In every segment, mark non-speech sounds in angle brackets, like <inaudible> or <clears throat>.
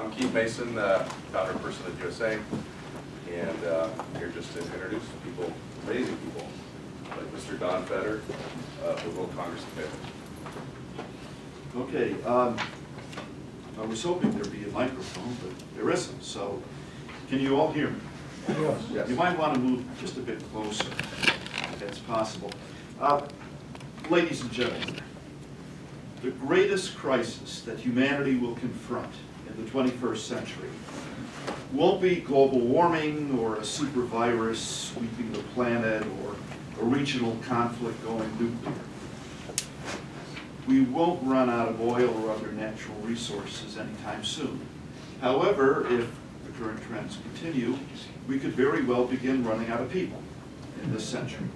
I'm Keith Mason, uh, founder and Personhood USA, and uh, I'm here just to introduce people, amazing people, like Mr. Don Feder of the World Congress of Faith. Okay, um, I was hoping there'd be a microphone, but there isn't, so can you all hear me? Yes. You might want to move just a bit closer, if that's possible. Uh, Ladies and gentlemen, the greatest crisis that humanity will confront in the 21st century won't be global warming or a super virus sweeping the planet or a regional conflict going nuclear. We won't run out of oil or other natural resources anytime soon. However, if the current trends continue, we could very well begin running out of people in this century.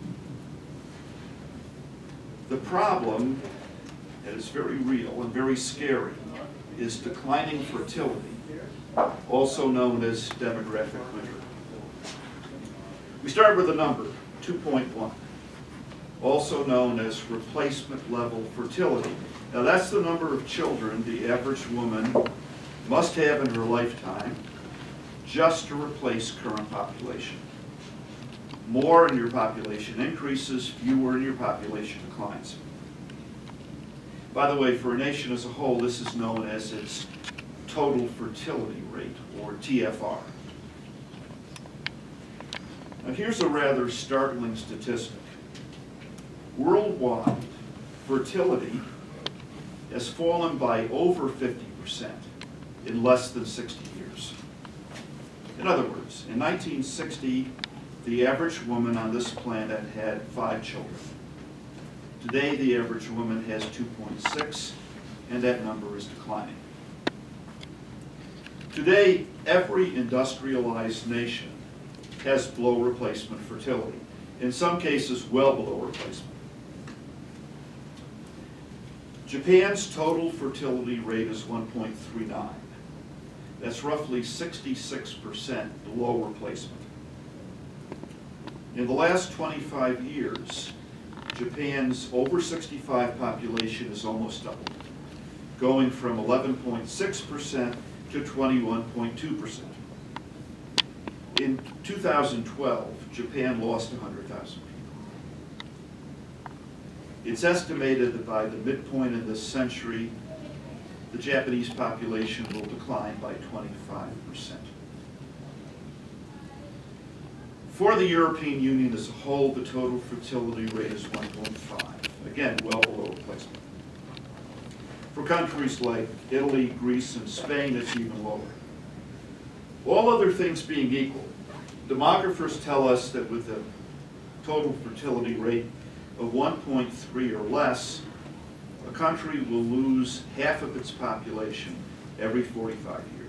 The problem, it's very real and very scary, is declining fertility, also known as demographic winter. We start with a number, 2.1, also known as replacement level fertility. Now that's the number of children the average woman must have in her lifetime just to replace current population. More in your population increases, fewer in your population declines. By the way, for a nation as a whole, this is known as its total fertility rate, or TFR. Now here's a rather startling statistic. Worldwide, fertility has fallen by over 50% in less than 60 years. In other words, in 1960, the average woman on this planet had five children. Today, the average woman has 2.6, and that number is declining. Today, every industrialized nation has below replacement fertility, in some cases well below replacement. Japan's total fertility rate is 1.39. That's roughly 66% below replacement. In the last 25 years, Japan's over 65 population has almost doubled, going from 11.6% to 21.2%. In 2012, Japan lost 100,000 people. It's estimated that by the midpoint of this century, the Japanese population will decline by 25%. For the European Union as a whole, the total fertility rate is 1.5, again, well below replacement. For countries like Italy, Greece, and Spain, it's even lower. All other things being equal, demographers tell us that with a total fertility rate of 1.3 or less, a country will lose half of its population every 45 years.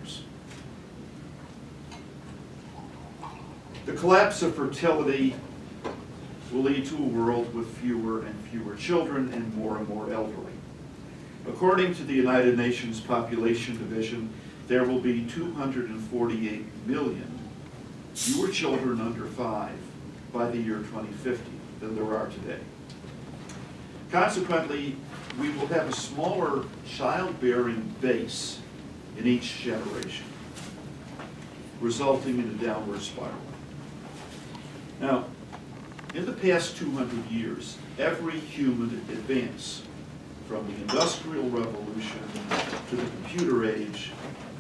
The collapse of fertility will lead to a world with fewer and fewer children and more and more elderly. According to the United Nations Population Division, there will be 248 million fewer children under five by the year 2050 than there are today. Consequently, we will have a smaller childbearing base in each generation, resulting in a downward spiral. Now, in the past 200 years, every human advance, from the Industrial Revolution to the computer age,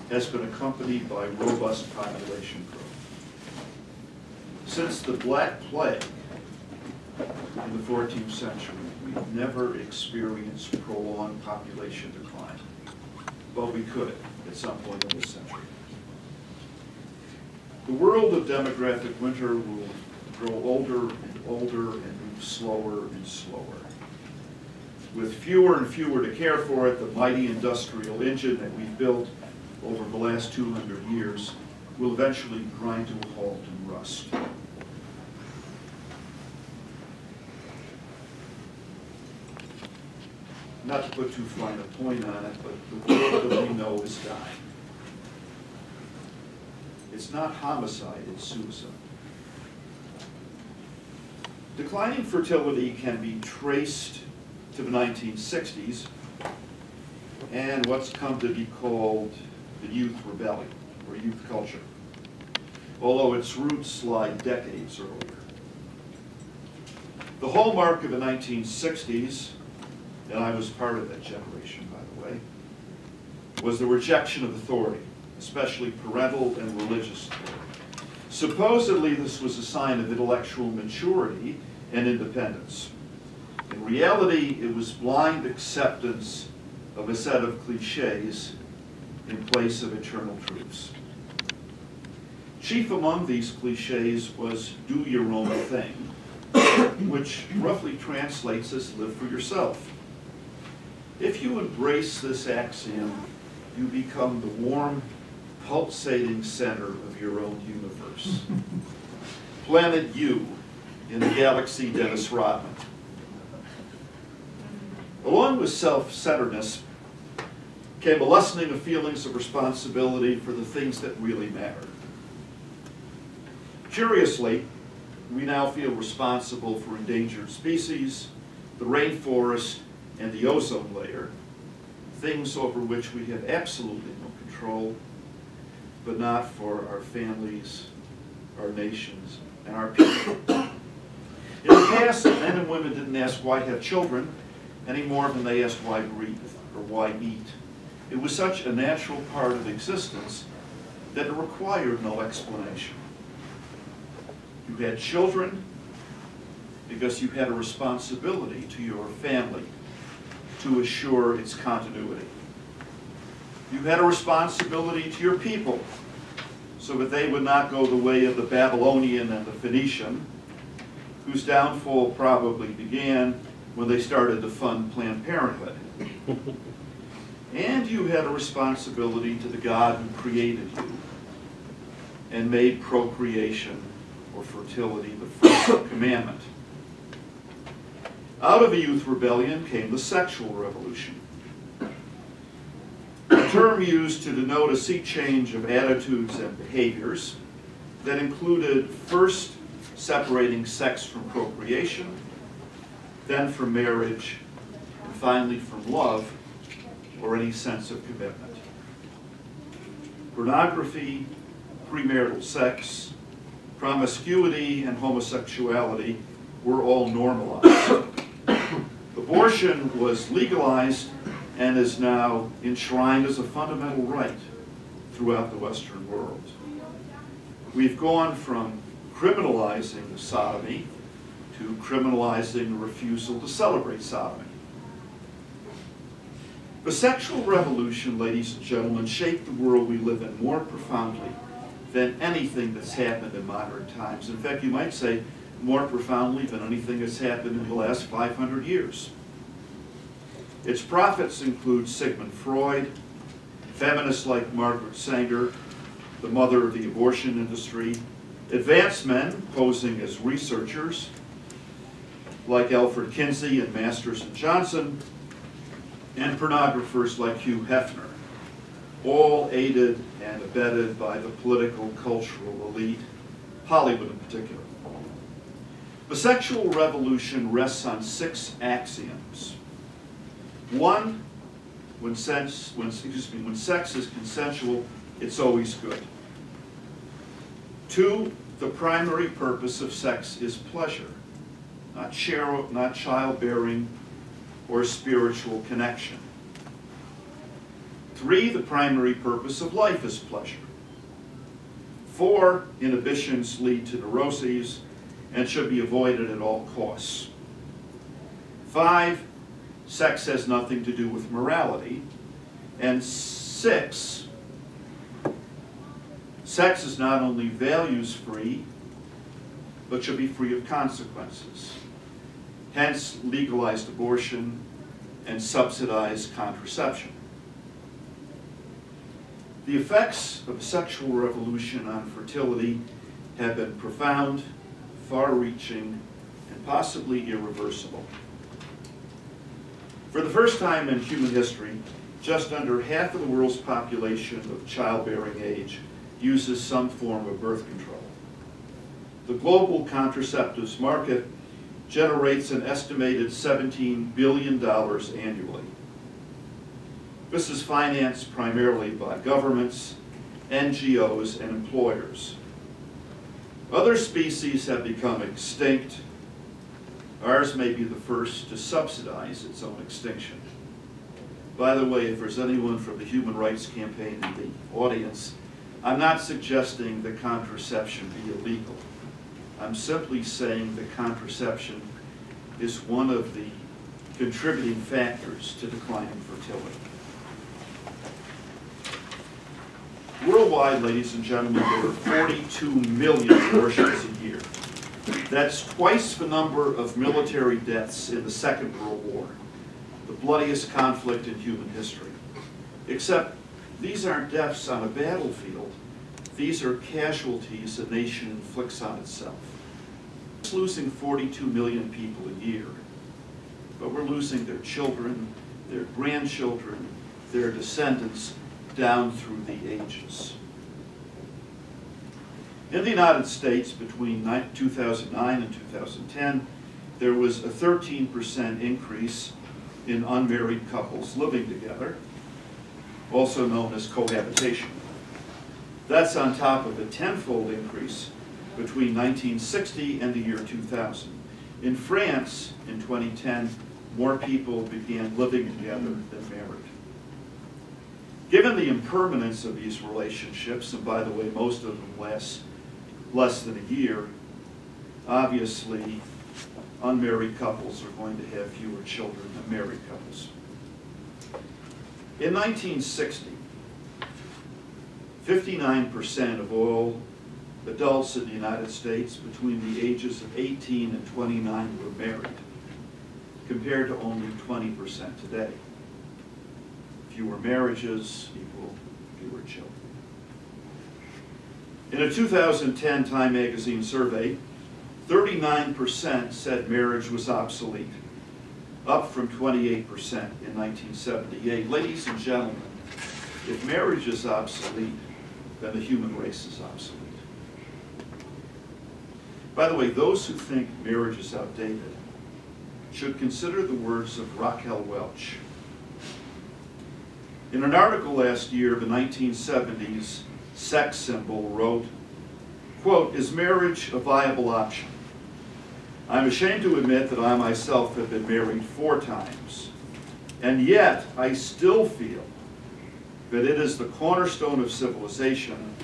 has been accompanied by robust population growth. Since the Black Plague in the 14th century, we've never experienced prolonged population decline. But we could at some point in this century. The world of demographic winter will grow older and older and move slower and slower. With fewer and fewer to care for it, the mighty industrial engine that we've built over the last 200 years will eventually grind to a halt and rust. Not to put too fine a point on it, but the world that we know is dying. It's not homicide, it's suicide. Declining fertility can be traced to the 1960s and what's come to be called the youth rebellion, or youth culture, although its roots lie decades earlier. The hallmark of the 1960s, and I was part of that generation, by the way, was the rejection of authority, especially parental and religious authority. Supposedly, this was a sign of intellectual maturity and independence. In reality, it was blind acceptance of a set of cliches in place of eternal truths. Chief among these cliches was do your own thing, which roughly translates as live for yourself. If you embrace this axiom, you become the warm, pulsating center of your own universe. Planet U in the galaxy Dennis Rodman. Along with self-centeredness came a lessening of feelings of responsibility for the things that really matter. Curiously, we now feel responsible for endangered species, the rainforest, and the ozone layer, things over which we have absolutely no control, but not for our families, our nations, and our people. In the past, men and women didn't ask why have children any more than they asked why breathe or why eat. It was such a natural part of existence that it required no explanation. You had children because you had a responsibility to your family to assure its continuity. You had a responsibility to your people so that they would not go the way of the Babylonian and the Phoenician, whose downfall probably began when they started to fund Planned Parenthood. <laughs> And you had a responsibility to the God who created you and made procreation or fertility the first <coughs> commandment. Out of the youth rebellion came the sexual revolution, a term used to denote a sea change of attitudes and behaviors that included first separating sex from procreation, then from marriage, and finally from love or any sense of commitment. Pornography, premarital sex, promiscuity, and homosexuality were all normalized. <coughs> Abortion was legalized and is now enshrined as a fundamental right throughout the Western world. We've gone from criminalizing sodomy to criminalizing the refusal to celebrate sodomy. The sexual revolution, ladies and gentlemen, shaped the world we live in more profoundly than anything that's happened in modern times. In fact, you might say more profoundly than anything that's happened in the last 500 years. Its prophets include Sigmund Freud, feminists like Margaret Sanger, the mother of the abortion industry, advanced men posing as researchers like Alfred Kinsey and Masters and Johnson, and pornographers like Hugh Hefner, all aided and abetted by the political, cultural elite, Hollywood in particular. The sexual revolution rests on six axioms. One, when, sense, when, excuse me, when sex is consensual, it's always good. Two, the primary purpose of sex is pleasure, not, char- not childbearing or spiritual connection. Three, the primary purpose of life is pleasure. Four, inhibitions lead to neuroses and should be avoided at all costs. Five, sex has nothing to do with morality. And six, sex is not only values-free, but should be free of consequences. Hence, legalized abortion and subsidized contraception. The effects of the sexual revolution on fertility have been profound, far-reaching, and possibly irreversible. For the first time in human history, just under half of the world's population of childbearing age uses some form of birth control. The global contraceptives market generates an estimated $17 billion annually. This is financed primarily by governments, NGOs, and employers. Other species have become extinct. Ours may be the first to subsidize its own extinction. By the way, if there's anyone from the Human Rights Campaign in the audience, I'm not suggesting that contraception be illegal. I'm simply saying that contraception is one of the contributing factors to declining fertility. Worldwide, ladies and gentlemen, there are 42 million abortions a year. That's twice the number of military deaths in the Second World War, the bloodiest conflict in human history. Except these aren't deaths on a battlefield, these are casualties a nation inflicts on itself. It's losing 42 million people a year, but we're losing their children, their grandchildren, their descendants, down through the ages. In the United States, between 2009 and 2010, there was a 13% increase in unmarried couples living together, also known as cohabitation. That's on top of a tenfold increase between 1960 and the year 2000. In France, in 2010, more people began living together than married. Given the impermanence of these relationships, and by the way, most of them last less than a year, obviously, unmarried couples are going to have fewer children than married couples. In 1960, 59% of all adults in the United States between the ages of 18 and 29 were married, compared to only 20% today. Fewer marriages equal fewer children. In a 2010 Time magazine survey, 39% said marriage was obsolete, up from 28% in 1978. Ladies and gentlemen, if marriage is obsolete, then the human race is obsolete. By the way, those who think marriage is outdated should consider the words of Raquel Welch. In an article last year, the 1970s sex symbol wrote, quote, is marriage a viable option? I'm ashamed to admit that I myself have been married four times, and yet I still feel that it is the cornerstone of civilization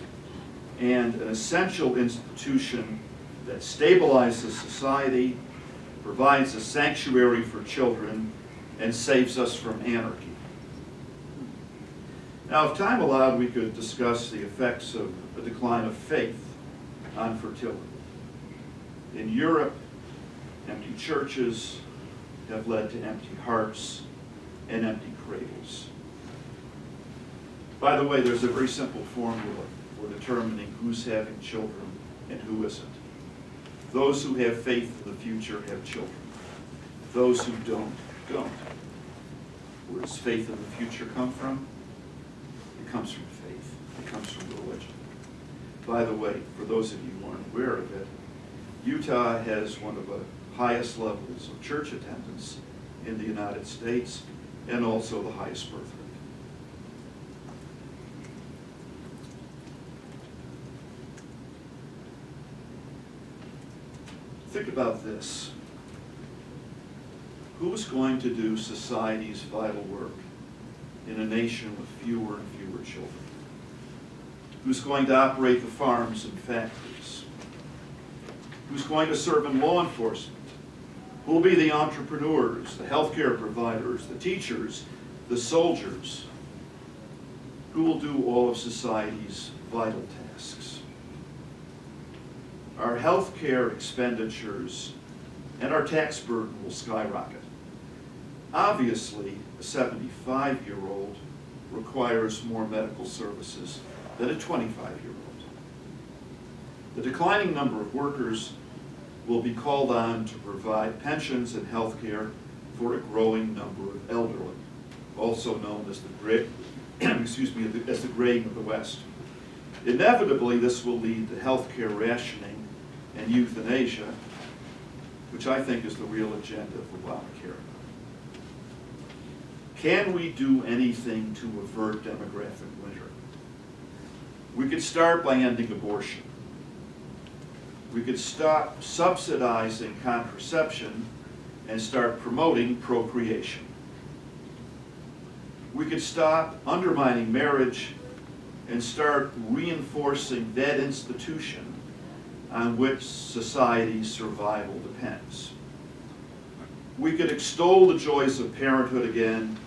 and an essential institution that stabilizes society, provides a sanctuary for children, and saves us from anarchy. Now, if time allowed, we could discuss the effects of the decline of faith on fertility. In Europe, empty churches have led to empty hearts and empty cradles. By the way, there's a very simple formula for determining who's having children and who isn't. Those who have faith in the future have children. Those who don't, don't. Where does faith in the future come from? Comes from faith. It comes from religion. By the way, for those of you who aren't aware of it, Utah has one of the highest levels of church attendance in the United States and also the highest birth rate. Think about this. Who's going to do society's vital work in a nation with fewer and fewer children? Who's going to operate the farms and factories? Who's going to serve in law enforcement? Who will be the entrepreneurs, the healthcare providers, the teachers, the soldiers? Who will do all of society's vital tasks? Our healthcare expenditures and our tax burden will skyrocket. Obviously, a 75-year-old requires more medical services than a 25-year-old. The declining number of workers will be called on to provide pensions and health care for a growing number of elderly, also known as the gray, <clears throat> excuse me, as the graying of the West. Inevitably, this will lead to health care rationing and euthanasia, which I think is the real agenda of Obamacare. Can we do anything to avert demographic winter? We could start by ending abortion. We could stop subsidizing contraception and start promoting procreation. We could stop undermining marriage and start reinforcing that institution on which society's survival depends. We could extol the joys of parenthood again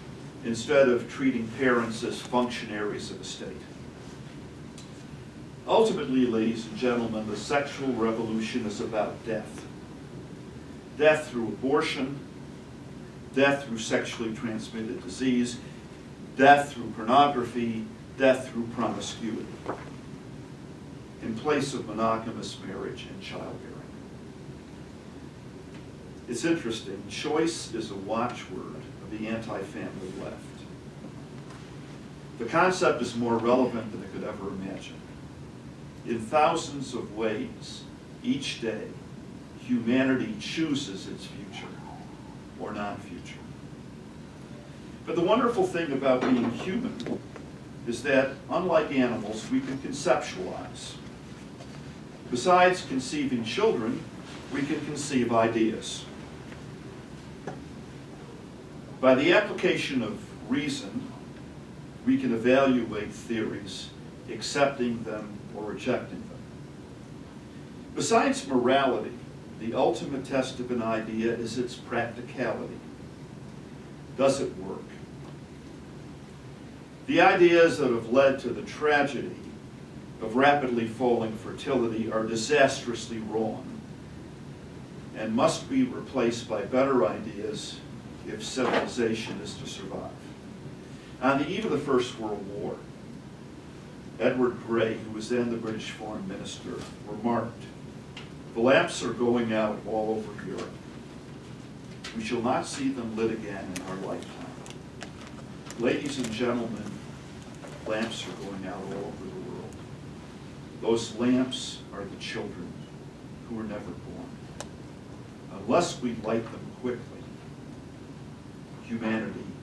instead of treating parents as functionaries of the state. Ultimately, ladies and gentlemen, the sexual revolution is about death. Death through abortion, death through sexually transmitted disease, death through pornography, death through promiscuity, in place of monogamous marriage and childbearing. It's interesting, choice is a watchword the anti-family left. The concept is more relevant than it could ever imagine. In thousands of ways, each day, humanity chooses its future or non-future. But the wonderful thing about being human is that, unlike animals, we can conceptualize. Besides conceiving children, we can conceive ideas. By the application of reason, we can evaluate theories, accepting them or rejecting them. Besides morality, the ultimate test of an idea is its practicality. Does it work? The ideas that have led to the tragedy of rapidly falling fertility are disastrously wrong and must be replaced by better ideas if civilization is to survive. On the eve of the First World War, Edward Grey, who was then the British Foreign Minister, remarked, the lamps are going out all over Europe. We shall not see them lit again in our lifetime. Ladies and gentlemen, lamps are going out all over the world. Those lamps are the children who were never born. Unless we light them quickly, humanity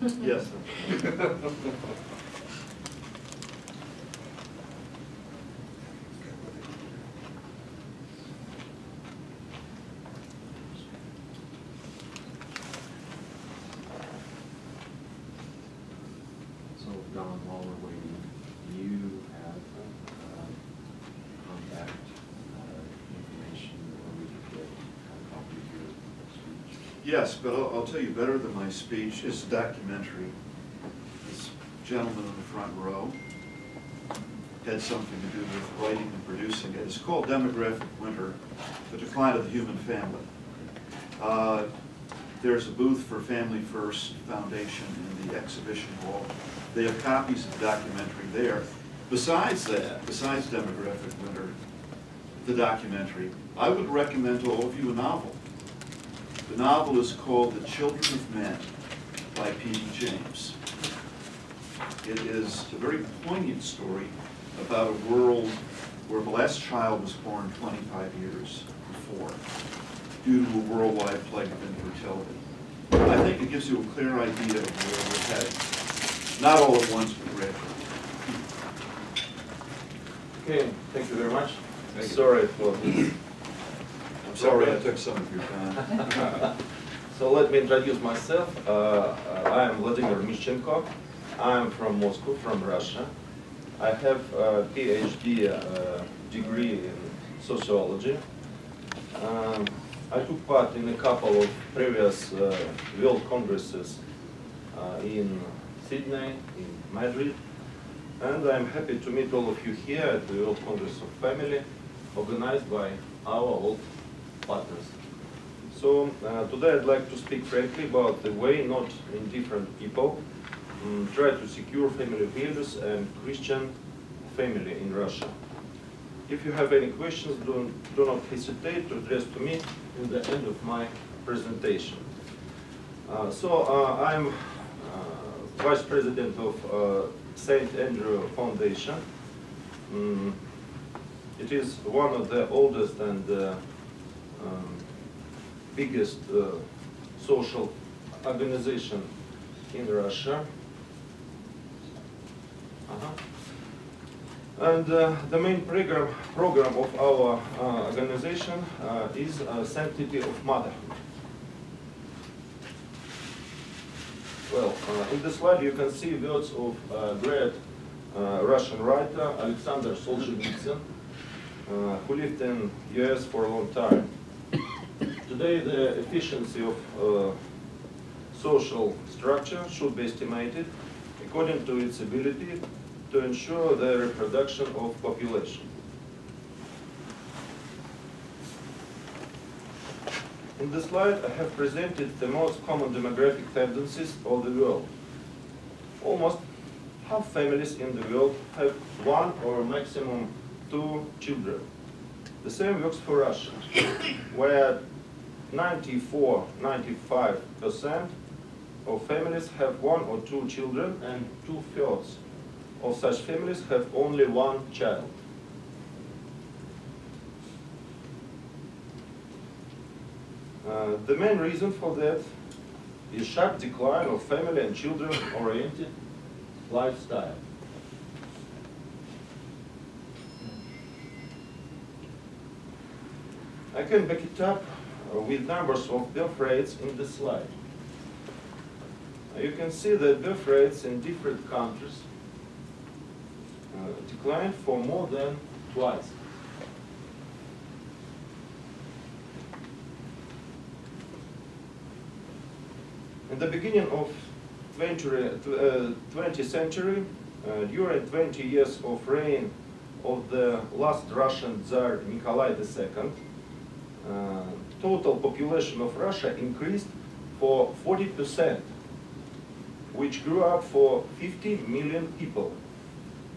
Yes. <laughs> So Don, while we're waiting, do you have um, contact uh, information where we could get a copy of your speech? Yes, but I'll, I'll tell you, better than my speech is a documentary. This gentleman in the front row had something to do with writing and producing it. It's called Demographic Winter, The Decline of the Human Family. Uh, There's a booth for Family First Foundation in the exhibition hall. They have copies of the documentary there. Besides that, besides Demographic Winter, the documentary, I would recommend to all of you a novel. The novel is called The Children of Men by P.D. James. It is a very poignant story about a world where the last child was born 25 years before due to a worldwide plague of infertility. I think it gives you a clear idea of where we're headed. Not all at once, but gradually. Okay, thank you very much. Thank you. Sorry for this. I'm sorry I took some of your time. <laughs> So let me introduce myself. Uh, uh, I am Vladimir Mishchenko. I'm from Moscow, from Russia. I have a PhD uh, degree in sociology. Um, I took part in a couple of previous uh, world congresses uh, in Sydney, in Madrid, and I'm happy to meet all of you here at the World Congress of Family, organized by our old partners. So uh, today I'd like to speak frankly about the way not indifferent people um, try to secure family values and Christian family in Russia. If you have any questions, do, do not hesitate to address to me in the end of my presentation. Uh, so uh, I'm uh, vice president of uh, St. Andrew Foundation. Mm, it is one of the oldest and uh, um, biggest uh, social organization in Russia. Uh-huh. And uh, the main program, program of our uh, organization uh, is uh, Sanctity of Motherhood. Well, in the slide you can see words of great Russian writer Alexander Solzhenitsyn, who lived in US for a long time. Today the efficiency of uh, social structure should be estimated according to its ability to ensure the reproduction of population. In this slide, I have presented the most common demographic tendencies of the world. Almost half families in the world have one or maximum two children. The same works for Russia, where 94, 95% of families have one or two children and two-thirds of such families have only one child. Uh, the main reason for that is sharp decline of family and children-oriented lifestyle. I can back it up with numbers of birth rates in the slide. You can see that birth rates in different countries uh, declined for more than twice. In the beginning of 20, uh, 20th century, uh, during 20 years of reign of the last Russian Tsar Nikolai II, uh, total population of Russia increased for 40%, which grew up for 50 million people.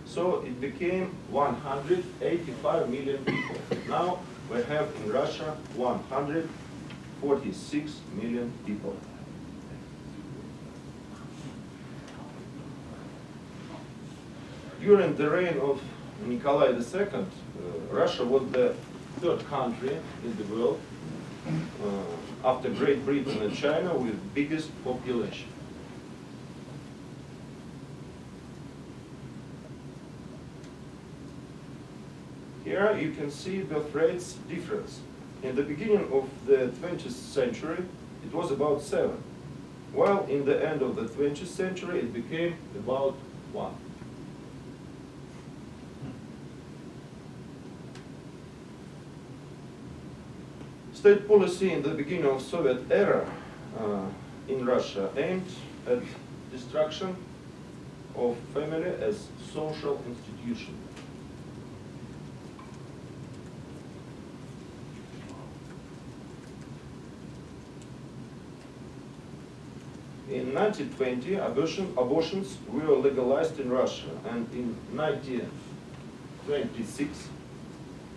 So it became 185 million people. Now we have in Russia 146 million people. During the reign of Nikolai II, uh, Russia was the third country in the world uh, after Great Britain and China with biggest population. Here you can see birth rates difference. In the beginning of the 20th century, it was about 7, while in the end of the 20th century, it became about 1. State policy in the beginning of Soviet era uh, in Russia aimed at destruction of family as social institution. In 1920, abortion, abortions were legalized in Russia, and in 1926,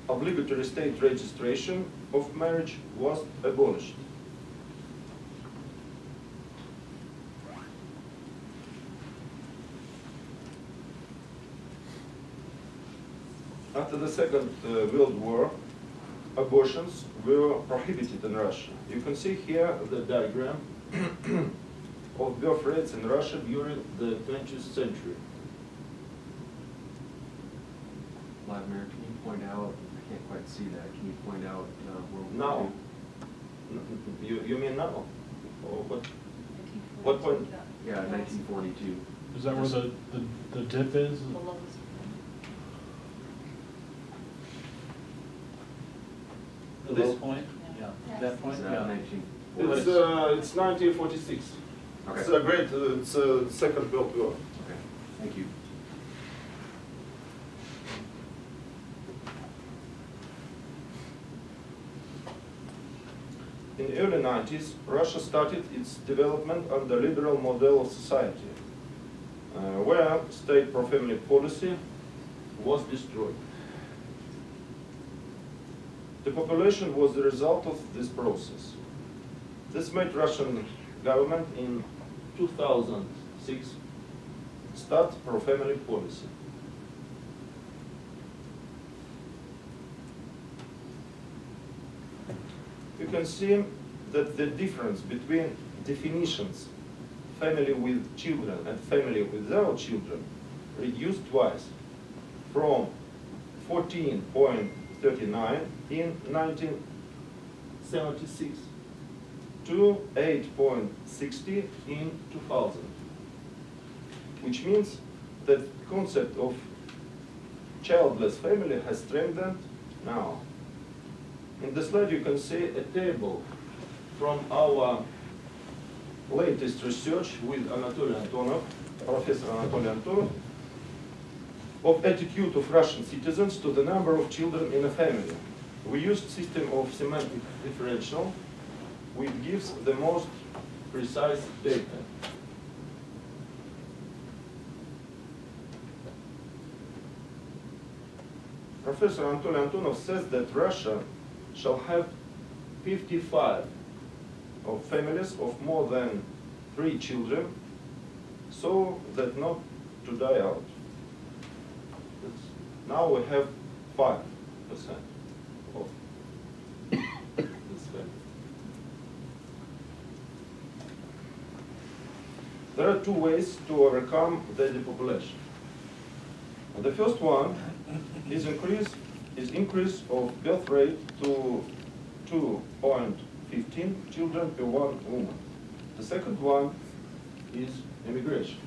obligatory state registration of marriage was abolished. After the Second uh, World War, abortions were prohibited in Russia. You can see here the diagram <clears throat> of birth rates in Russia during the 20th century. Vladimir, can you point out, can't quite see that, can you point out uh, where? we- Now, N- you, you mean now? Or what? What point? Yeah, nineteen forty-two. Is that where the, the, the dip is? The This- low point? Yeah, that point, Is that yeah. nineteen? It's, uh, it's 1946. It's Okay. a great, uh, it's a Second World War. Okay, thank you. In the early 90s, Russia started its development under liberal model of society, uh, where state pro-family policy was destroyed. The population was the result of this process. This made Russian government in 2006 start pro-family policy. You can see that the difference between definitions family with children and family without children reduced twice from 14.39 in 1976 to 8.60 in 2000 which means that concept of childless family has strengthened now in the slide, you can see a table from our latest research with Anatoly Antonov, Professor Anatoly Antonov, of attitude of Russian citizens to the number of children in a family. We used system of semantic differential, which gives the most precise data. Professor Anatoly Antonov says that Russia shall have 55 of families of more than three children so that not to die out. That's- Now we have 5% of this family. There are two ways to overcome the depopulation. The first one is increase is increase of birth rate to 2.15 children per one woman. The second one is immigration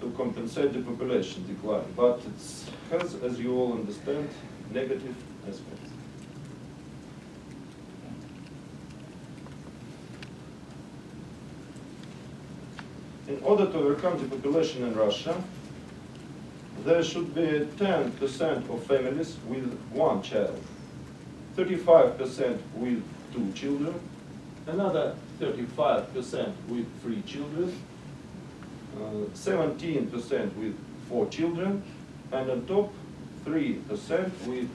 to compensate the population decline, but it has, as you all understand, negative aspects. In order to overcome the population in Russia, there should be 10% of families with one child, 35% with two children, another 35% with three children, uh, 17% with four children, and on top, 3% with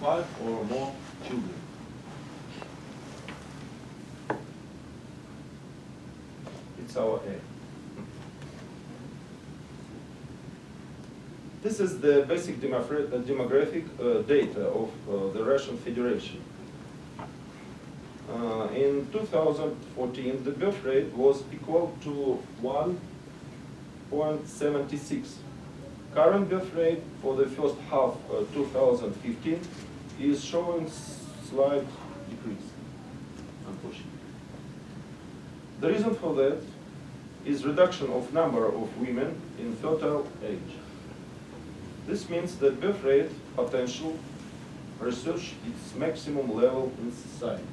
five or more children. It's our aim. This is the basic uh, demographic uh, data of uh, the Russian Federation. Uh, in 2014, the birth rate was equal to 1.76. Current birth rate for the first half uh, 2015 is showing slight decrease, unfortunately. The reason for that is reduction of number of women in fertile age. This means that birth rate potential research its maximum level in society.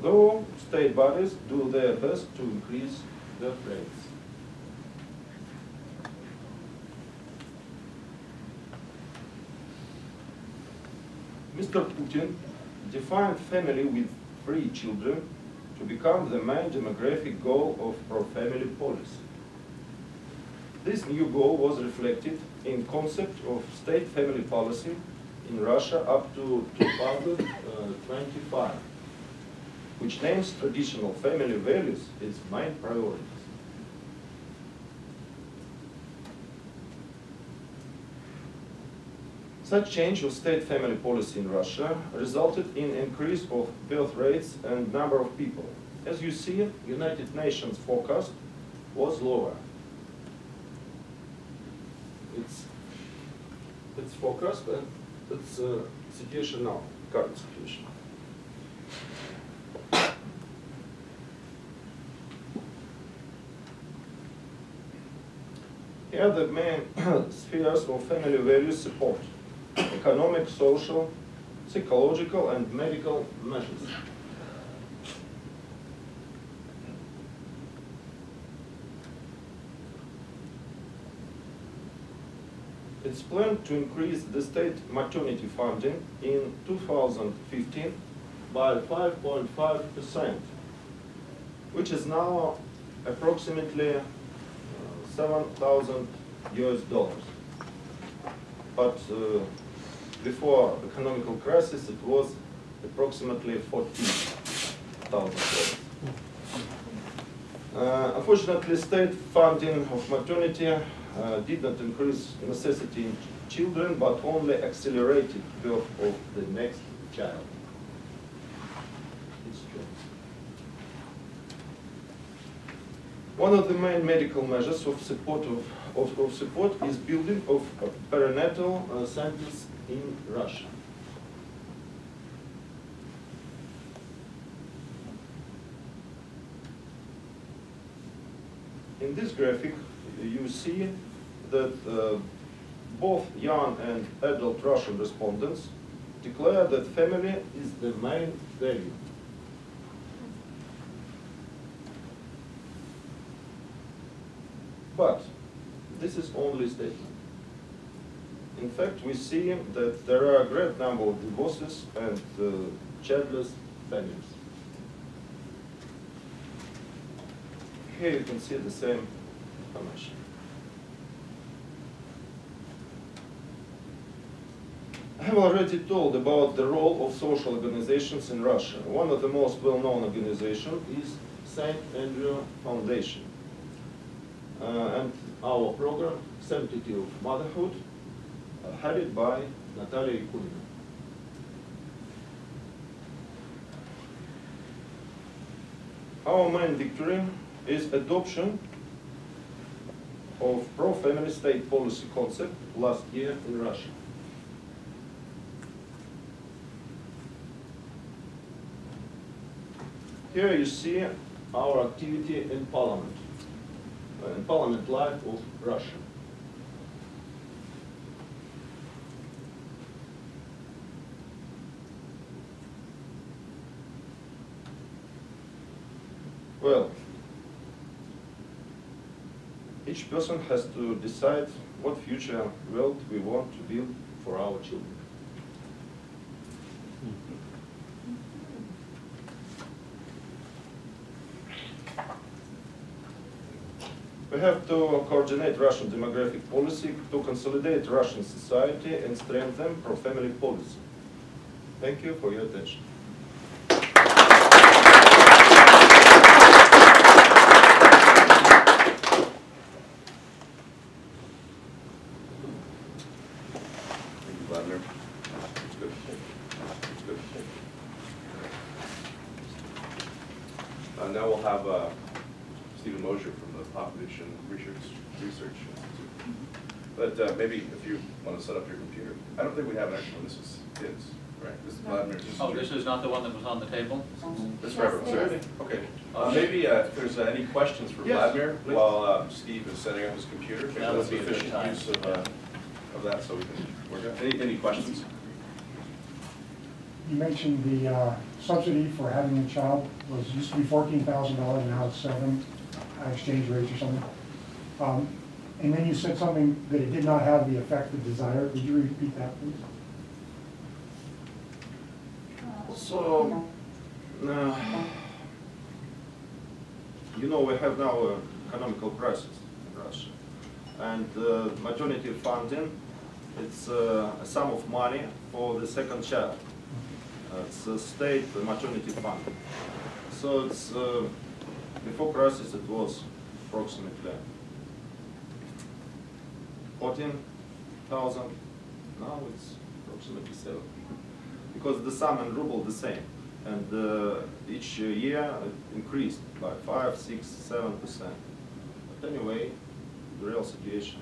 Though state bodies do their best to increase birth rates. Mr. Putin defined family with three children to become the main demographic goal of pro-family policy. This new goal was reflected in concept of state family policy in Russia up to 2025, which names traditional family values its main priorities. Such change of state family policy in Russia resulted in increase of birth rates and number of people. As you see, United Nations forecast was lower. It's, it's forecast and it's uh, situation now, current situation. Here the main <clears throat> spheres of family values support economic, social, psychological and medical measures. It's planned to increase the state maternity funding in 2015 by 5.5%, which is now approximately uh, 7,000 US dollars. But uh, before economical crisis, it was approximately 14,000 dollars. Uh, unfortunately, state funding of maternity uh, did not increase necessity in ch- children, but only accelerated birth of the next child. One of the main medical measures of support of, of, of support is building of perinatal uh, centers in Russia. In this graphic, you see that uh, both young and adult Russian respondents declare that family is the main value. But this is only statement. In fact, we see that there are a great number of divorces and uh, childless families. Here you can see the same I have already told about the role of social organizations in Russia. One of the most well-known organizations is St. Andrew Foundation. Uh, and our program, Sanctity of Motherhood, uh, headed by Natalia Yakunina. Our main victory is adoption of pro-family state policy concept last year in Russia. Here you see our activity in parliament, uh, in parliament life of Russia. Well, each person has to decide what future world we want to build for our children. We have to coordinate Russian demographic policy to consolidate Russian society and strengthen pro-family policy. Thank you for your attention. Thank you, Vladimir. That's good. That's good. Uh, now we'll have, uh, Stephen Mosher from the Population Research, Research Institute. But uh, maybe if you want to set up your computer, I don't think we have an extra one, this is his, right? This is Vladimir, Oh, this is not the one that was on the table? This for everyone, so, okay. Uh, Maybe uh, if there's uh, any questions for Yes, Vladimir please. while uh, Steve is setting up his computer, maybe That would that's be a good efficient time. use of, uh, of that, so we can work out. Any, any questions? You mentioned the uh, subsidy for having a child was, used to be fourteen thousand dollars, and now it's seven, uh, exchange rates or something. Um, And then you said something that it did not have the effect of desire. Would you repeat that, please? So, uh, you know, we have now an economical crisis in Russia. And uh, maternity funding, it's uh, a sum of money for the second child. It's a state maternity fund. So it's, uh, before crisis, it was approximately fourteen thousand, now it's approximately seven because the sum and ruble the same. And uh, each year it increased by five, six, seven percent. But anyway, the real situation.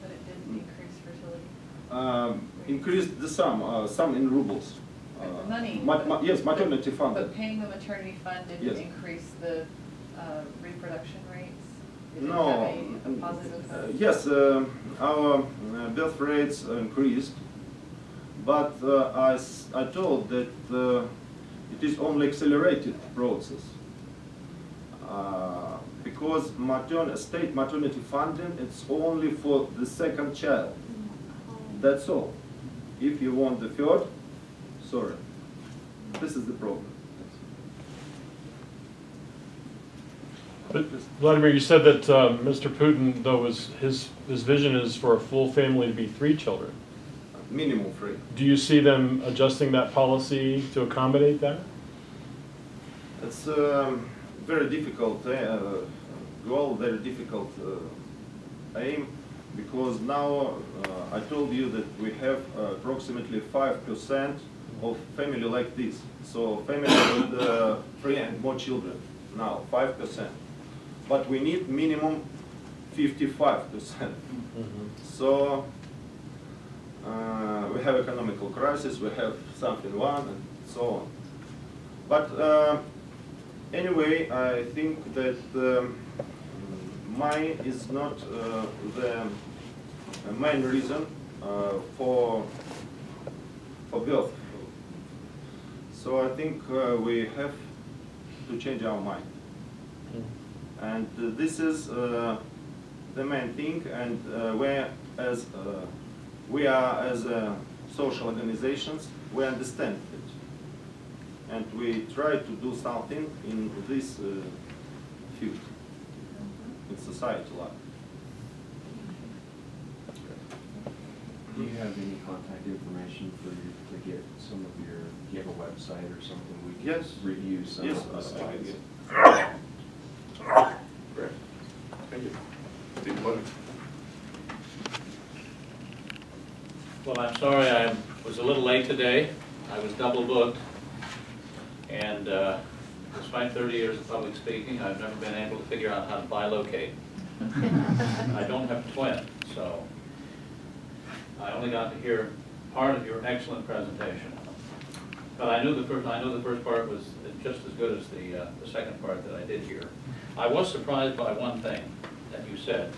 But it didn't increase fertility. Um, increased the sum, uh, sum in rubles. Uh, money, ma- ma- yes, maternity fund. But paying the maternity fund didn't increase the uh, reproduction rates? It didn't No. have a- a positive. Yes, uh, our uh, birth rates increased, but uh, I, I told that uh, it is only accelerated process. Uh, because matern state maternity funding, it's only for the second child. That's all. If you want the third, sorry. This is the problem. But Vladimir, you said that um, Mr. Putin, though, his, his vision is for a full family to be three children. Minimum three. Do you see them adjusting that policy to accommodate that? It's um, very difficult uh, goal, very difficult uh, aim, because now uh, I told you that we have uh, approximately five percent of family like this. So family with uh, three and more children. Now five percent, but we need minimum fifty-five percent. So uh, we have economical crisis, we have something one, and so on. But uh, anyway, I think that um, mine is not uh, the main reason uh, for for birth. So I think uh, we have to change our mind. And uh, this is uh, the main thing, and uh, where as uh, we are as uh, social organizations, we understand it. And we try to do something in this uh, field, in society life. Do you have any contact information for you to get some of your, do you have a website or something we can Yes. review some Yes, of the slides? Can Great. Thank you. Steve, what? Well, I'm sorry, I was a little late today. I was double booked. And uh, despite 30 years of public speaking, I've never been able to figure out how to bilocate. <laughs> I don't have a twin, so I only got to hear part of your excellent presentation. But I knew the first, I know the first part was just as good as the, uh, the second part that I did hear. I was surprised by one thing that you said.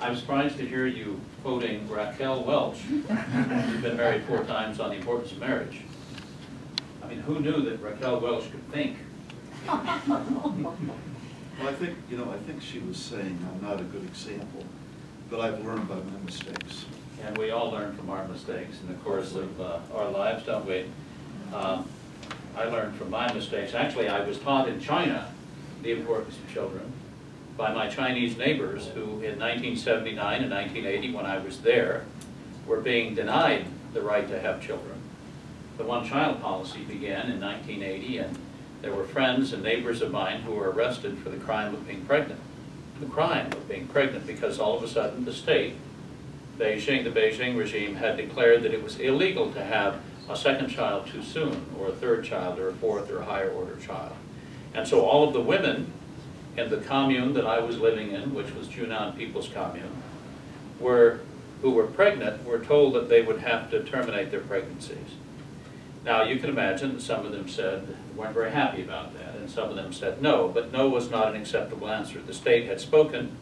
I was surprised to hear you quoting Raquel Welch, who's been married four times on the importance of marriage. I mean, who knew that Raquel Welch could think? Well, I think, you know, I think she was saying I'm not a good example, but I've learned by my mistakes. And we all learn from our mistakes in the course of uh, our lives, don't we? Um, I learned from my mistakes. Actually, I was taught in China the importance of children by my Chinese neighbors who in 1979 and 1980, when I was there, were being denied the right to have children. The one-child policy began in 1980, and there were friends and neighbors of mine who were arrested for the crime of being pregnant. The crime of being pregnant, because all of a sudden the state Beijing, the Beijing regime had declared that it was illegal to have a second child too soon, or a third child, or a fourth or a higher order child. And so all of the women in the commune that I was living in, which was Junan People's Commune, were, who were pregnant were told that they would have to terminate their pregnancies. Now, you can imagine some of them said, weren't very happy about that, and some of them said no, but no was not an acceptable answer. The state had spoken,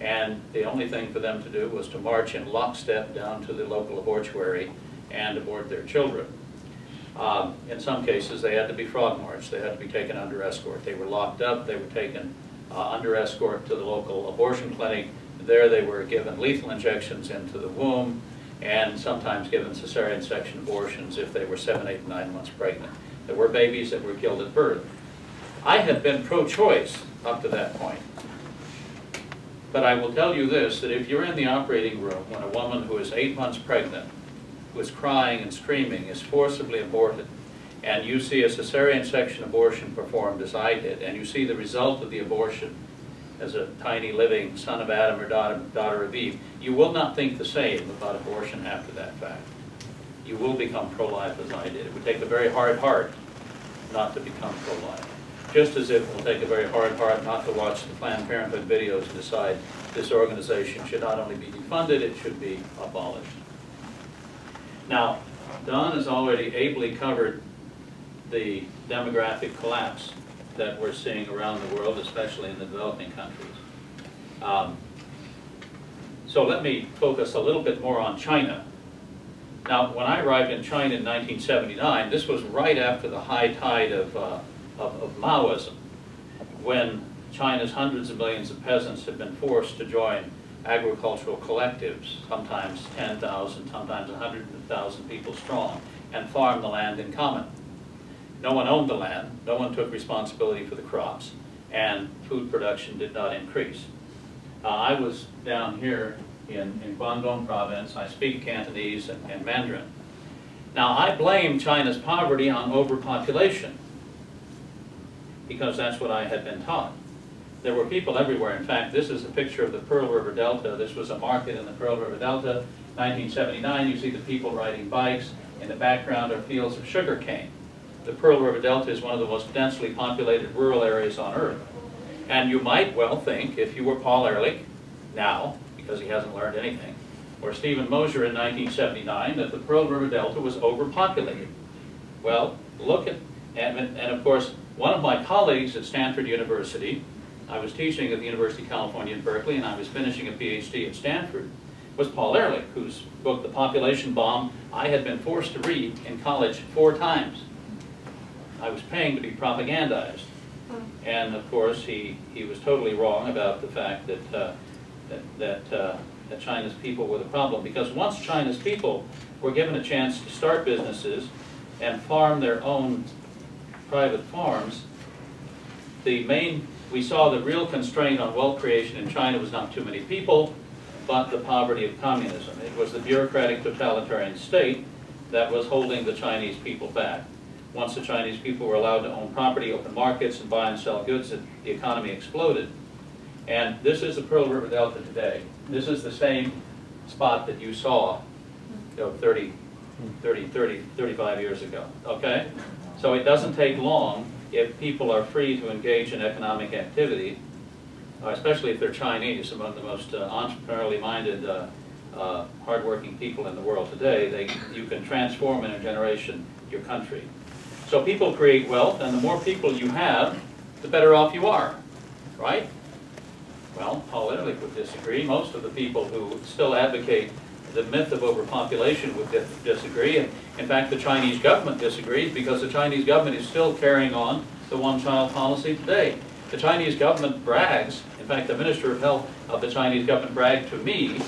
and the only thing for them to do was to march in lockstep down to the local abortuary and abort their children. Um, in some cases, they had to be frog marched, they had to be taken under escort. They were locked up, they were taken uh, under escort to the local abortion clinic. There they were given lethal injections into the womb and sometimes given cesarean section abortions if they were seven, eight, nine months pregnant. There were babies that were killed at birth. I had been pro-choice up to that point. But I will tell you this, that if you're in the operating room when a woman who is eight months pregnant, is crying and screaming, is forcibly aborted, and you see a cesarean section abortion performed as I did, and you see the result of the abortion as a tiny living son of Adam or daughter, daughter of Eve, you will not think the same about abortion after that fact. You will become pro-life as I did. It would take a very hard heart not to become pro-life. Just as it will take a very hard heart not to watch the Planned Parenthood videos and decide this organization should not only be defunded, it should be abolished. Now, Don has already ably covered the demographic collapse that we're seeing around the world, especially in the developing countries. Um, so let me focus a little bit more on China. Now, when I arrived in China in 1979, this was right after the high tide of, uh, of, of Maoism, when China's hundreds of millions of peasants had been forced to join agricultural collectives, sometimes 10,000, sometimes 100,000 people strong, and farm the land in common. No one owned the land, no one took responsibility for the crops, and food production did not increase. Uh, I was down here in, in Guangdong province, I speak Cantonese and, and Mandarin. Now, I blame China's poverty on overpopulation, because that's what I had been taught. There were people everywhere. In fact, this is a picture of the Pearl River Delta. This was a market in the Pearl River Delta, 1979. You see the people riding bikes. In the background are fields of sugar cane. The Pearl River Delta is one of the most densely populated rural areas on Earth. And you might well think, if you were Paul Ehrlich, now, because he hasn't learned anything, or Stephen Mosher in 1979, that the Pearl River Delta was overpopulated. Well, look at, and, and of course, one of my colleagues at Stanford University, I was teaching at the University of California in Berkeley, and I was finishing a PhD at Stanford, was Paul Ehrlich, whose book, The Population Bomb, I had been forced to read in college four times. I was paying to be propagandized. And of course, he, he was totally wrong about the fact that, uh, that, that, uh, that China's people were the problem. Because once China's people were given a chance to start businesses and farm their own private farms, the main, we saw the real constraint on wealth creation in China was not too many people, but the poverty of communism. It was the bureaucratic totalitarian state that was holding the Chinese people back. Once the Chinese people were allowed to own property, open markets, and buy and sell goods, the economy exploded. And this is the Pearl River Delta today. This is the same spot that you saw you know, 30, 30, 30, 35 years ago, okay? So it doesn't take long if people are free to engage in economic activity, uh, especially if they're Chinese, among the most uh, entrepreneurially minded, uh, uh, hardworking people in the world today, they, you can transform in a generation your country. So people create wealth, and the more people you have, the better off you are, right? Well, Paul Ehrlich would disagree. Most of the people who still advocate the myth of overpopulation would di- disagree. And in fact, the Chinese government disagrees because the Chinese government is still carrying on the one-child policy today. The Chinese government brags, in fact, the Minister of Health of the Chinese government bragged to me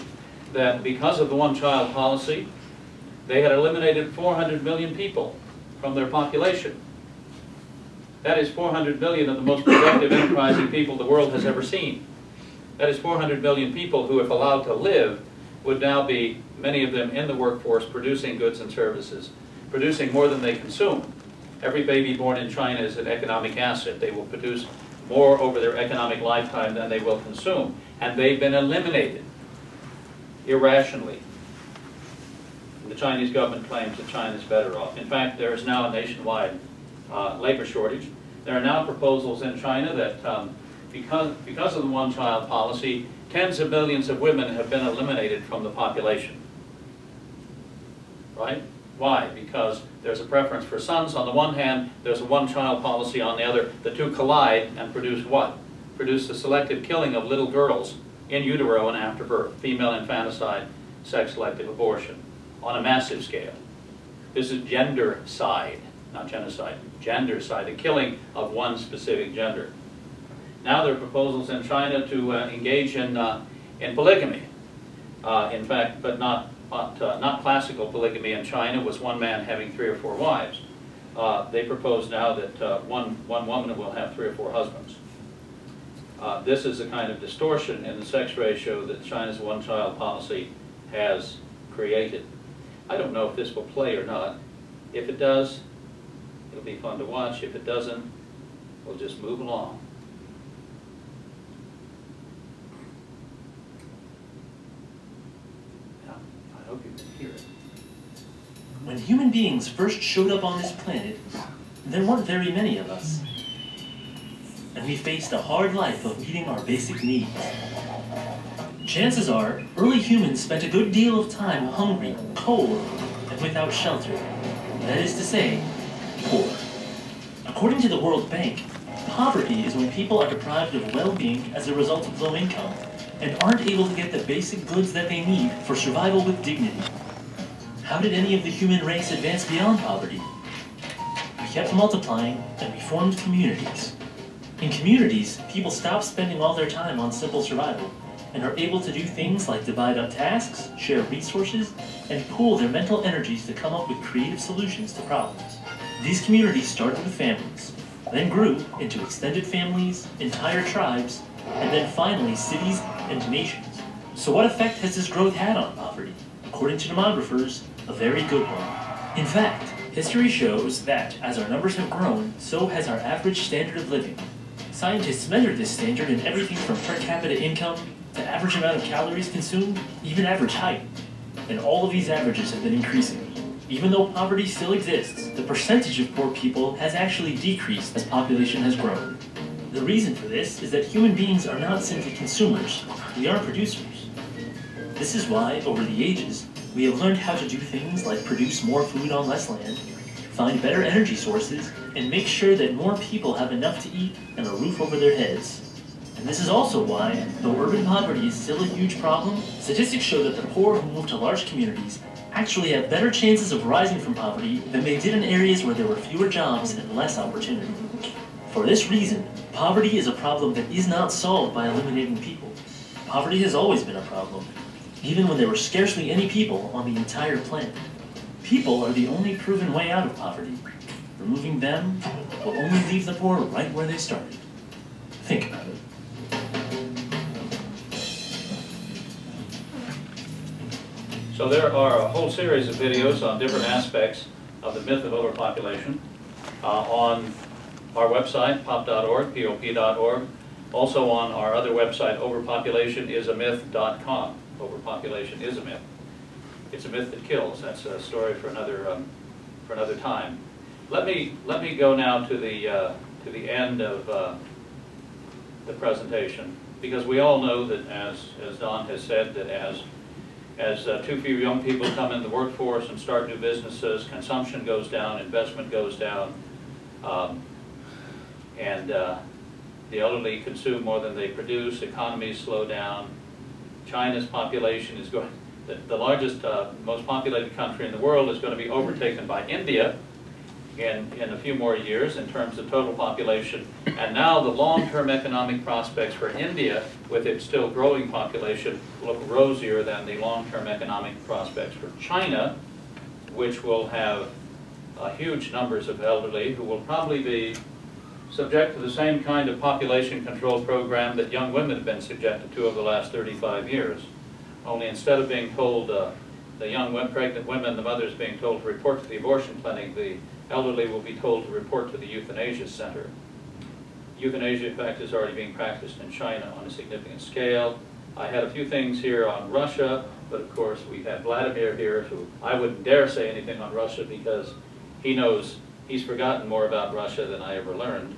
that because of the one-child policy, they had eliminated 400 million people from their population. That is 400 million of the most productive, enterprising people the world has ever seen. That is 400 million people who, if allowed to live, would now be, many of them in the workforce, producing goods and services, producing more than they consume. Every baby born in China is an economic asset. They will produce more over their economic lifetime than they will consume. And they've been eliminated irrationally. The Chinese government claims that China is better off. In fact, there is now a nationwide uh, labor shortage. There are now proposals in China that um, because, because of the one-child policy, tens of millions of women have been eliminated from the population. Right? Why? Because there's a preference for sons on the one hand, there's a one-child policy on the other. The two collide and produce what? Produce the selective killing of little girls in utero and after birth, female infanticide, sex-selective abortion, on a massive scale. This is gendercide, not genocide, gendercide, the killing of one specific gender. Now there are proposals in China to uh, engage in, uh, in polygamy. Uh, in fact, but not, but, uh, not classical polygamy in China was one man having three or four wives. They propose now that one, one woman will have three or four husbands. This is a kind of distortion in the sex ratio that China's one-child policy has created. I don't know if this will play or not. If it does, it'll be fun to watch. If it doesn't, we'll just move along. Now, I hope you can hear it. When human beings first showed up on this planet, there weren't very many of us. And we faced a hard life of meeting our basic needs. Chances are, early humans spent a good deal of time hungry, cold, and without shelter. That is to say, poor. According to the World Bank, poverty is when people are deprived of well-being as a result of low income and aren't able to get the basic goods that they need for survival with dignity. How did any of the human race advance beyond poverty? We kept multiplying and we formed communities. In communities, people stop spending all their time on simple survival and are able to do things like divide up tasks, share resources, and pool their mental energies to come up with creative solutions to problems. These communities started with families, then grew into extended families, entire tribes, and then finally cities and nations. So what effect has this growth had on poverty? According to demographers, a very good one. In fact, history shows that as our numbers have grown, so has our average standard of living. Scientists measure this standard in everything from per capita income, the average amount of calories consumed, even average height. And all of these averages have been increasing. Even though poverty still exists, the percentage of poor people has actually decreased as population has grown. The reason for this is that human beings are not simply consumers, we are producers. This is why, over the ages, we have learned how to do things like produce more food on less land, find better energy sources, and make sure that more people have enough to eat and a roof over their heads. And this is also why, though urban poverty is still a huge problem, statistics show that the poor who move to large communities actually have better chances of rising from poverty than they did in areas where there were fewer jobs and less opportunity. For this reason, poverty is a problem that is not solved by eliminating people. Poverty has always been a problem, even when there were scarcely any people on the entire planet. People are the only proven way out of poverty. Removing them will only leave the poor right where they started. Think about it. So there are a whole series of videos on different aspects of the myth of overpopulation uh, on our website, pop.org, pop.org. Also on our other website, overpopulationisamyth.com. Overpopulation is a myth. It's a myth that kills. That's a story for another um, for another time. Let me let me go now to the uh, to the end of uh, the presentation because we all know that as as Don has said that as as uh, too few young people come in the workforce and start new businesses, consumption goes down, investment goes down, um, and uh, the elderly consume more than they produce, economies slow down. China's population is going, the, the largest, uh, most populated country in the world is going to be overtaken by India in, in a few more years in terms of total population. And now the long-term economic prospects for India, with its still growing population, look rosier than the long-term economic prospects for China, which will have uh, huge numbers of elderly who will probably be subject to the same kind of population control program that young women have been subjected to over the last 35 years. Only instead of being told, uh, the young pregnant women, the mothers being told to report to the abortion clinic, the elderly will be told to report to the euthanasia center. Euthanasia, in fact, is already being practiced in China on a significant scale. I had a few things here on Russia, but of course we have Vladimir here, who I wouldn't dare say anything on Russia because he knows, he's forgotten more about Russia than I ever learned.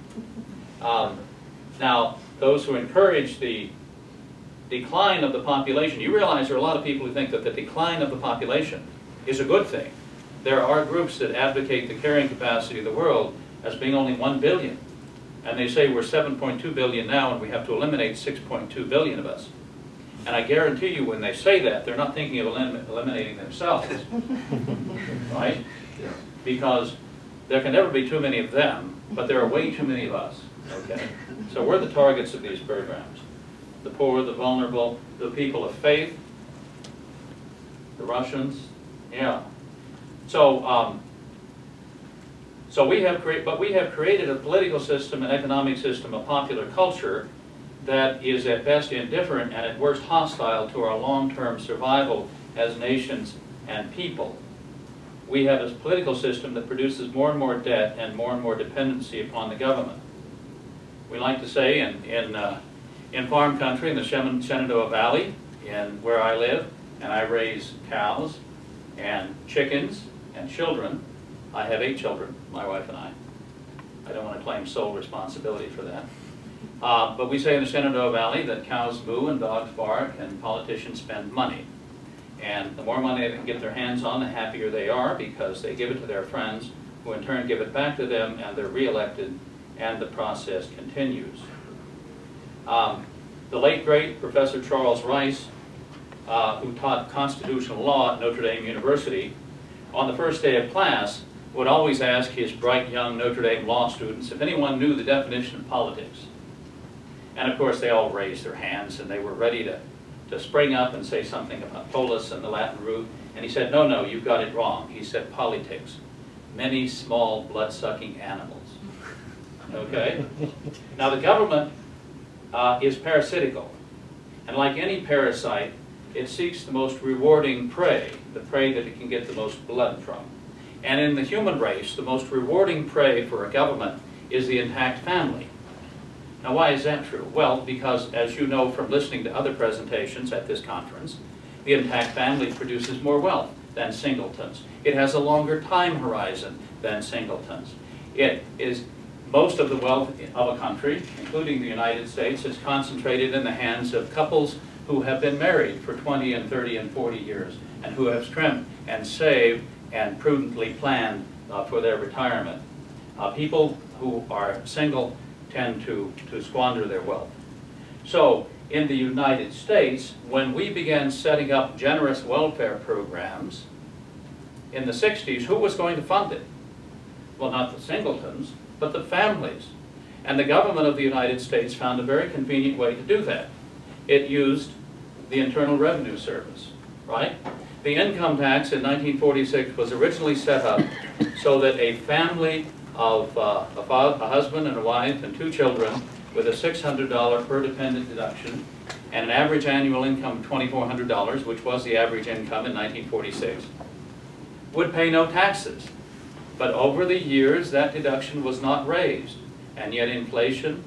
Um, now, those who encourage the decline of the population, you realize there are a lot of people who think that the decline of the population is a good thing. There are groups that advocate the carrying capacity of the world as being only 1 billion. And they say we're 7.2 billion now and we have to eliminate 6.2 billion of us. And I guarantee you when they say that, they're not thinking of elim eliminating themselves. <laughs> right? Because there can never be too many of them, but there are way too many of us. Okay? So we're the targets of these programs. The poor, the vulnerable, the people of faith, the Russians, yeah. So, um, so we have created, but we have created a political system, an economic system, a popular culture that is at best indifferent and at worst hostile to our long-term survival as nations and people. We have a political system that produces more and more debt and more and more dependency upon the government. We like to say in, in, uh, in farm country, in the Shenandoah Valley, in where I live, and I raise cows and chickens and children. I have eight children, my wife and I. I don't want to claim sole responsibility for that. Uh, but we say in the Shenandoah Valley that cows moo and dogs bark and politicians spend money. And the more money they can get their hands on, the happier they are because they give it to their friends, who in turn give it back to them, and they're reelected, and the process continues. Um, the late, great Professor Charles Rice, uh, who taught constitutional law at Notre Dame University, on the first day of class would always ask his bright young Notre Dame law students if anyone knew the definition of politics. And of course, they all raised their hands and they were ready to, to spring up and say something about polis and the Latin root. And he said, no, no, you've got it wrong. He said, politics, many small blood-sucking animals. Okay? now, the government uh, is parasitical. And like any parasite, it seeks the most rewarding prey, the prey that it can get the most blood from. And in the human race, the most rewarding prey for a government is the intact family. Now why is that true? Well, because as you know from listening to other presentations at this conference, the intact family produces more wealth than singletons. It has a longer time horizon than singletons. It is most of the wealth of a country, including the United States, is concentrated in the hands of couples who have been married for 20 and 30 and 40 years and who have scrimped and saved and prudently planned uh, for their retirement. Uh, people who are single tend to, to squander their wealth. So in the United States, when we began setting up generous welfare programs in the 60s, who was going to fund it? Well, not the singletons, but the families. And the government of the United States found a very convenient way to do that. It used the Internal Revenue Service, right? The income tax in 1946 was originally set up so that a family of uh, a, a, husband and a wife and two children with a $600 per dependent deduction and an average annual income of $2,400, which was the average income in 1946, would pay no taxes. But over the years, that deduction was not raised, and yet inflation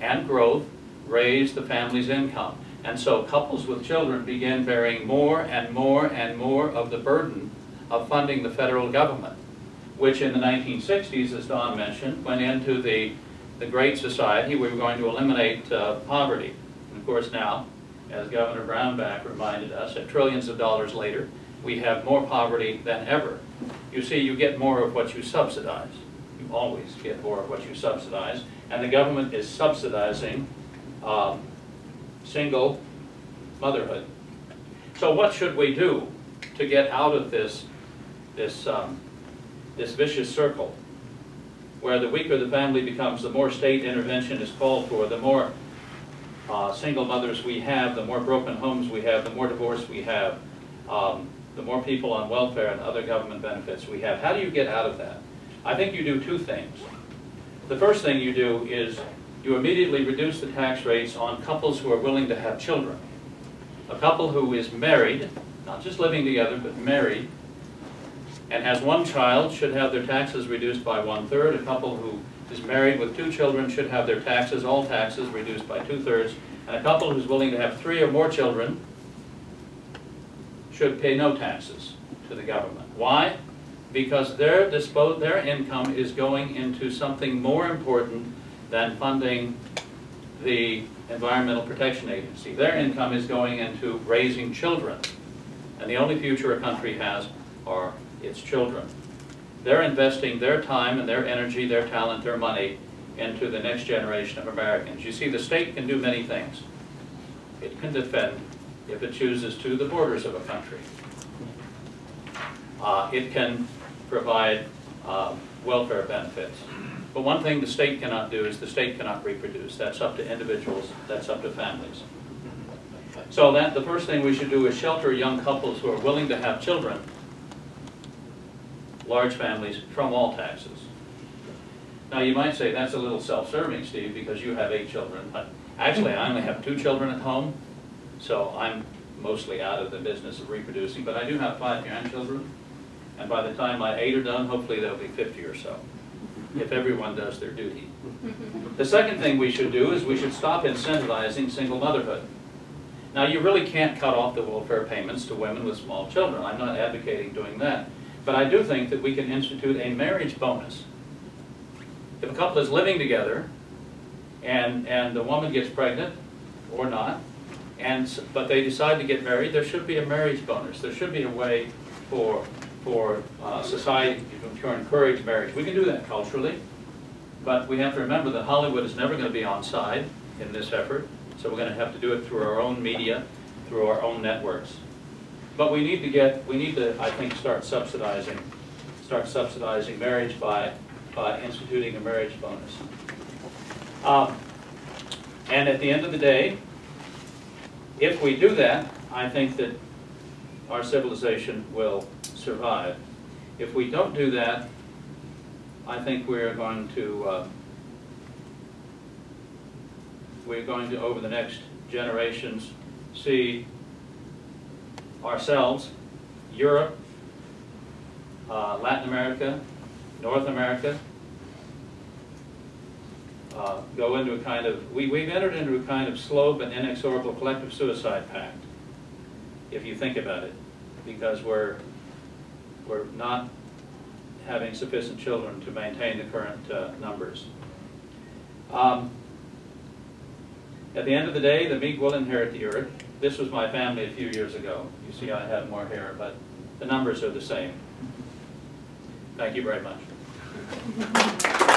and growth raised the family's income. And so couples with children began bearing more and more and more of the burden of funding the federal government, which in the 1960s, as Don mentioned, went into the, the Great Society. We were going to eliminate uh, poverty. And of course now, as Governor Brownback reminded us, at trillions of dollars later, we have more poverty than ever. You see, you get more of what you subsidize. You always get more of what you subsidize. And the government is subsidizing um, single motherhood. So what should we do to get out of this, this, um, this vicious circle where the weaker the family becomes, the more state intervention is called for, the more uh, single mothers we have, the more broken homes we have, the more divorce we have, um, the more people on welfare and other government benefits we have. How do you get out of that? I think you do two things. The first thing you do is you immediately reduce the tax rates on couples who are willing to have children. A couple who is married, not just living together, but married, and has one child should have their taxes reduced by one-third. A couple who is married with two children should have their taxes, all taxes, reduced by two-thirds. And a couple who's willing to have three or more children should pay no taxes to the government. Why? Because their, their income is going into something more important than funding the Environmental Protection Agency. Their income is going into raising children. And the only future a country has are its children. They're investing their time and their energy, their talent, their money into the next generation of Americans. You see, the state can do many things. It can defend, if it chooses to, the borders of a country. Uh, it can provide uh, welfare benefits. But one thing the state cannot do is the state cannot reproduce. That's up to individuals, that's up to families. So that, the first thing we should do is shelter young couples who are willing to have children, large families, from all taxes. Now, you might say, that's a little self-serving, Steve, because you have eight children. But Actually, I only have two children at home, so I'm mostly out of the business of reproducing, but I do have five grandchildren. And by the time my eight are done, hopefully there'll be 50 or so, if everyone does their duty. The second thing we should do is we should stop incentivizing single motherhood. Now, you really can't cut off the welfare payments to women with small children. I'm not advocating doing that. But I do think that we can institute a marriage bonus. If a couple is living together and, and the woman gets pregnant or not, and, but they decide to get married, there should be a marriage bonus. There should be a way for, for uh, society to encourage marriage. We can do that culturally, but we have to remember that Hollywood is never going to be on side in this effort, so we're going to have to do it through our own media, through our own networks. But we need to get, we need to, I think, start subsidizing, start subsidizing marriage by, by instituting a marriage bonus. Um, And at the end of the day, if we do that, I think that our civilization will survive. If we don't do that, I think we're going to, uh, we're going to, over the next generations, see ourselves, Europe, uh, Latin America, North America, uh, go into a kind of, we, we've entered into a kind of slow but inexorable collective suicide pact, if you think about it, because we're, we're not having sufficient children to maintain the current uh, numbers. Um, At the end of the day, the meek will inherit the earth. This was my family a few years ago. You see I have more hair, but the numbers are the same. Thank you very much.